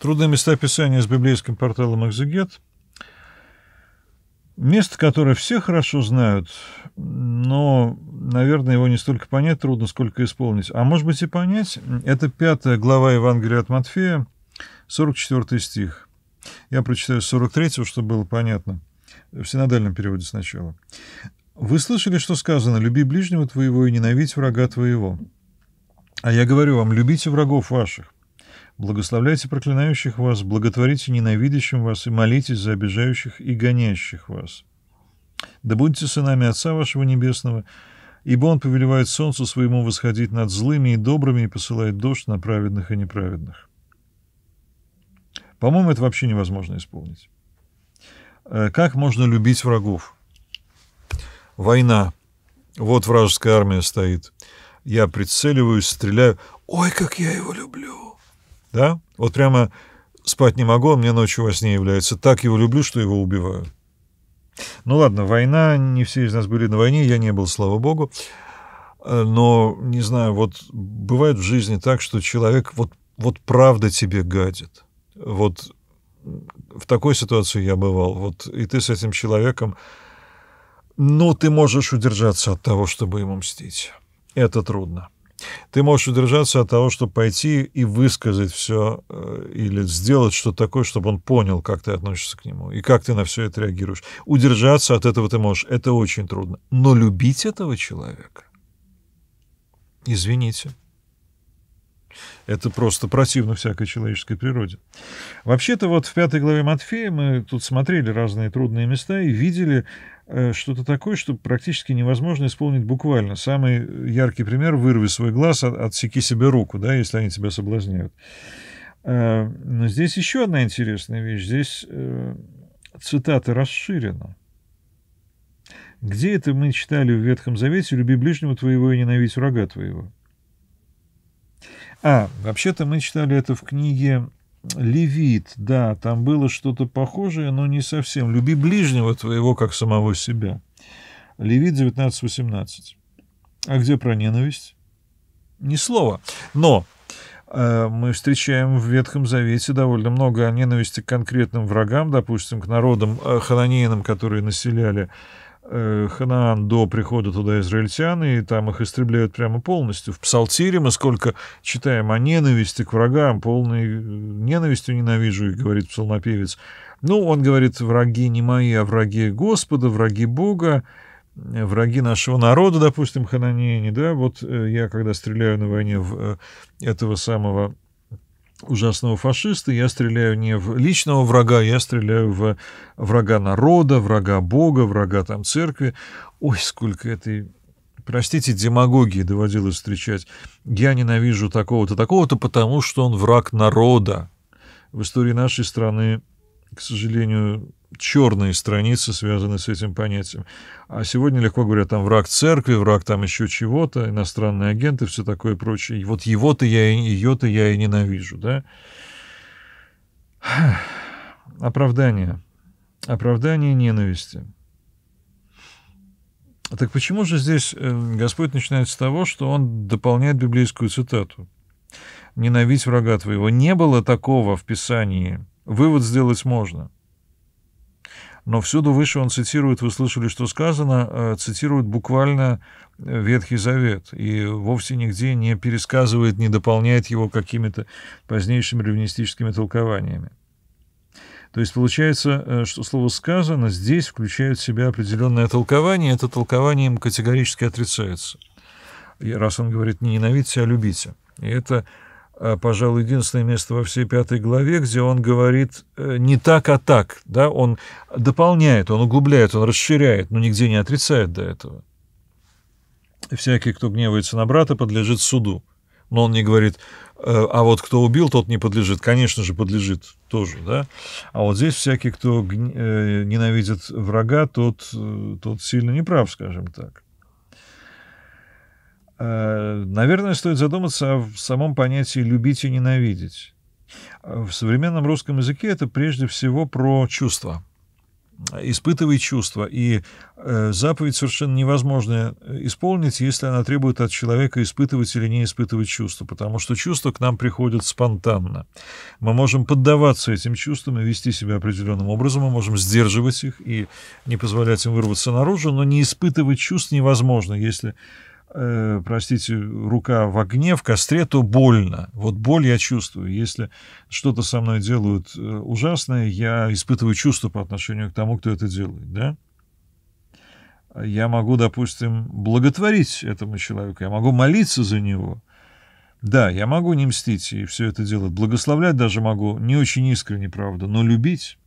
Трудные места Писания с библейским порталом «Экзегет». Место, которое все хорошо знают, но, наверное, его не столько понять трудно, сколько исполнить. А может быть и понять. Это пятая глава Евангелия от Матфея, 44 стих. Я прочитаю с 43, чтобы было понятно. В синодальном переводе сначала. «Вы слышали, что сказано, люби ближнего твоего и ненавидь врага твоего. А я говорю вам, любите врагов ваших, Благословляйте проклинающих вас, благотворите ненавидящим вас и молитесь за обижающих и гонящих вас. Да будьте сынами Отца вашего Небесного, ибо Он повелевает солнцу своему восходить над злыми и добрыми и посылает дождь на праведных и неправедных. По-моему, это вообще невозможно исполнить. Э, как можно любить врагов? Война. Вот вражеская армия стоит. Я прицеливаюсь, стреляю. Ой, как я его люблю! Да? Вот прямо спать не могу, он мне ночью во сне является. Так его люблю, что его убиваю. Ну ладно, война, не все из нас были на войне, я не был, слава богу. Э, но, не знаю, вот бывает в жизни так, что человек вот, вот правда тебе гадит. Вот в такой ситуации я бывал. Вот и ты с этим человеком, ну, ты можешь удержаться от того, чтобы ему мстить. Это трудно. Ты можешь удержаться от того, чтобы пойти и высказать все э, или сделать что-то такое, чтобы он понял, как ты относишься к нему и как ты на все это реагируешь. Удержаться от этого ты можешь. Это очень трудно. Но любить этого человека, извините, это просто противно всякой человеческой природе. Вообще-то вот в пятой главе Матфея мы тут смотрели разные трудные места и видели э, что-то такое, что практически невозможно исполнить буквально. Самый яркий пример — вырви свой глаз, отсеки себе руку, да, если они тебя соблазняют. Э, но здесь еще одна интересная вещь. Здесь э, цитата расширена. Где это мы читали в Ветхом Завете «Люби ближнего твоего и ненавидь врага твоего»? А, вообще-то мы читали это в книге Левит, да, там было что-то похожее, но не совсем. «Люби ближнего твоего, как самого себя». Левит 19.18. А где про ненависть? Ни слова. Но э, мы встречаем в Ветхом Завете довольно много о ненависти к конкретным врагам, допустим, к народам э, хананеянам, которые населяли Ханаан до прихода туда израильтян, и там их истребляют прямо полностью. В Псалтире мы сколько читаем о ненависти к врагам, полной э, ненавистью ненавижу, и говорит псалмопевец. Ну, он говорит, враги не мои, а враги Господа, враги Бога, э, враги нашего народа, допустим, хананеяне, да, вот я, когда стреляю на войне в этого самого ужасного фашиста, я стреляю не в личного врага, я стреляю в врага народа, врага Бога, врага там церкви. Ой, сколько этой, простите, демагогии доводилось встречать. Я ненавижу такого-то, такого-то, потому что он враг народа. В истории нашей страны, к сожалению, черные страницы связаны с этим понятием. А сегодня легко говорят, там враг церкви, враг там еще чего-то, иностранные агенты, все такое прочее. И вот его-то я, ее-то я и ненавижу, да? Оправдание. Оправдание ненависти. Так почему же здесь э, Господь начинает с того, что Он дополняет библейскую цитату? «Ненавидь врага твоего». Не было такого в Писании. Вывод сделать можно – но всюду выше он цитирует, вы слышали, что сказано, э, цитирует буквально э, Ветхий Завет и вовсе нигде не пересказывает, не дополняет его какими-то позднейшими ревнистическими толкованиями. То есть получается, э, что слово «сказано» здесь включает в себя определенное толкование, это толкование им категорически отрицается. И раз он говорит «не ненавидьте, а любите». И это пожалуй, единственное место во всей пятой главе, где он говорит э, не так, а так, да, он дополняет, он углубляет, он расширяет, но нигде не отрицает до этого. Всякий, кто гневается на брата, подлежит суду. Но он не говорит, э, а вот кто убил, тот не подлежит. Конечно же, подлежит тоже, да. А вот здесь всякий, кто э, ненавидит врага, тот, тот сильно неправ, скажем так. Э, наверное, стоит задуматься о самом понятии «любить и ненавидеть». В современном русском языке это прежде всего про чувства. испытывай чувства. И э, заповедь совершенно невозможно исполнить, если она требует от человека испытывать или не испытывать чувства, потому что чувства к нам приходят спонтанно. Мы можем поддаваться этим чувствам и вести себя определенным образом, мы можем сдерживать их и не позволять им вырваться наружу, но не испытывать чувств невозможно, если э, простите, рука в огне, в костре, то больно. Вот боль я чувствую. Если что-то со мной делают э, ужасное, я испытываю чувство по отношению к тому, кто это делает, да? Я могу, допустим, благотворить этому человеку, я могу молиться за него. Да, я могу не мстить и все это делать. Благословлять даже могу, не очень искренне, правда, но любить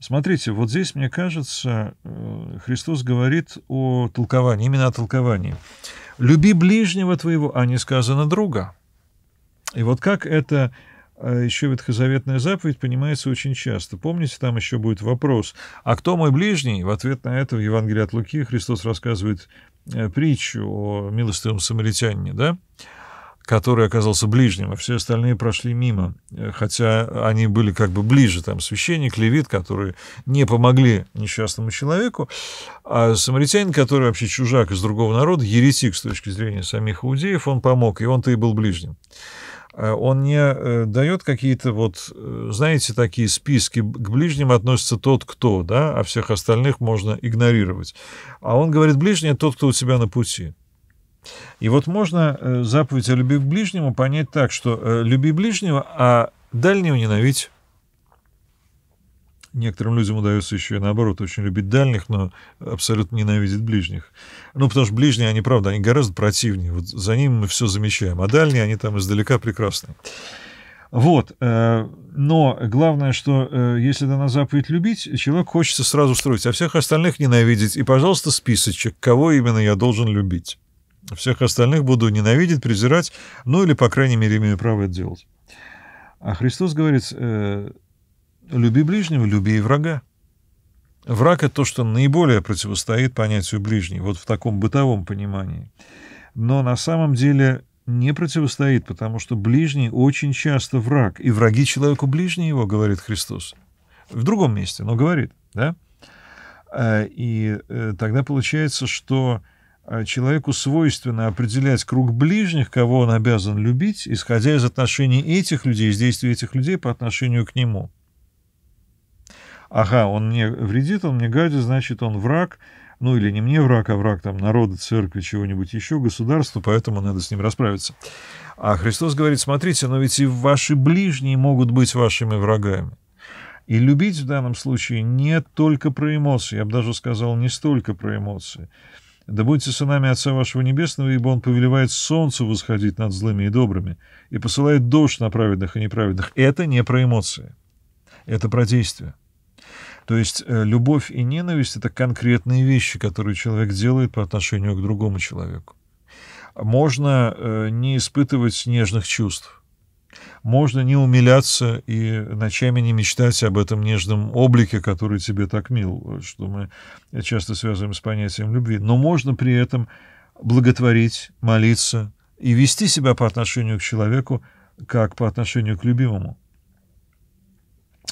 Смотрите, вот здесь, мне кажется, э, Христос говорит о толковании, именно о толковании. «Люби ближнего твоего, а не сказано друга». И вот как это э, еще ветхозаветная заповедь понимается очень часто. Помните, там еще будет вопрос, а кто мой ближний? В ответ на это в Евангелии от Луки Христос рассказывает э, притчу о милостивом самаритянине, да? Который оказался ближним, а все остальные прошли мимо, э, хотя они были как бы ближе, там священник, левит, которые не помогли несчастному человеку, а самаритянин, который вообще чужак из другого народа, еретик с точки зрения самих иудеев, он помог, и он-то и был ближним. Э, он не э, дает какие-то вот, знаете, такие списки, к ближним относится тот, кто, да, а всех остальных можно игнорировать. А он говорит, ближний — тот, кто у тебя на пути. И вот можно э, заповедь о любви к ближнему понять так, что э, люби ближнего, а дальнего ненавидь. Некоторым людям удается еще и наоборот очень любить дальних, но абсолютно ненавидеть ближних. Ну, потому что ближние, они, правда, они гораздо противнее. Вот за ним мы все замечаем, а дальние, они там издалека прекрасны. Вот. Э, но главное, что если дана заповедь любить, человек хочется сразу строить, а всех остальных ненавидеть. И, пожалуйста, списочек, кого именно я должен любить. Всех остальных буду ненавидеть, презирать, ну или, по крайней мере, имею право это делать. А Христос говорит, э, люби ближнего, люби и врага. Враг — это то, что наиболее противостоит понятию ближний, вот в таком бытовом понимании. Но на самом деле не противостоит, потому что ближний очень часто враг. И враги человеку ближние его, говорит Христос. В другом месте, но говорит, да? Э, и э, тогда получается, что человеку свойственно определять круг ближних, кого он обязан любить, исходя из отношений этих людей, из действий этих людей по отношению к нему. Ага, он мне вредит, он мне гадит, значит, он враг, ну или не мне враг, а враг там народа, церкви, чего-нибудь еще, государства, поэтому надо с ним расправиться. А Христос говорит, смотрите, но ведь и ваши ближние могут быть вашими врагами. И любить в данном случае не только про эмоции, я бы даже сказал, не столько про эмоции. Да будьте сынами Отца вашего Небесного, ибо Он повелевает солнцу восходить над злыми и добрыми и посылает дождь на праведных и неправедных. Это не про эмоции, это про действие. То есть э, любовь и ненависть — это конкретные вещи, которые человек делает по отношению к другому человеку. Можно э, не испытывать нежных чувств, можно не умиляться и ночами не мечтать об этом нежном облике, который тебе так мил, что мы часто связываем с понятием любви. Но можно при этом благотворить, молиться и вести себя по отношению к человеку, как по отношению к любимому.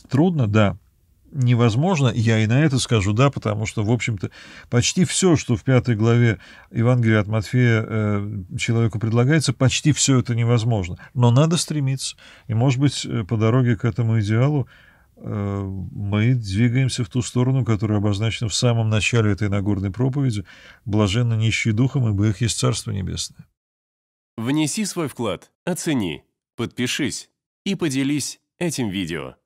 Трудно, да, невозможно, я и на это скажу да, потому что, в общем-то, почти все, что в пятой главе Евангелия от Матфея э, человеку предлагается, почти все это невозможно. Но надо стремиться. И, может быть, э, по дороге к этому идеалу э, мы двигаемся в ту сторону, которая обозначена в самом начале этой Нагорной проповеди. Блаженно нищие духом, ибо их есть Царство Небесное. Внеси свой вклад, оцени, подпишись и поделись этим видео.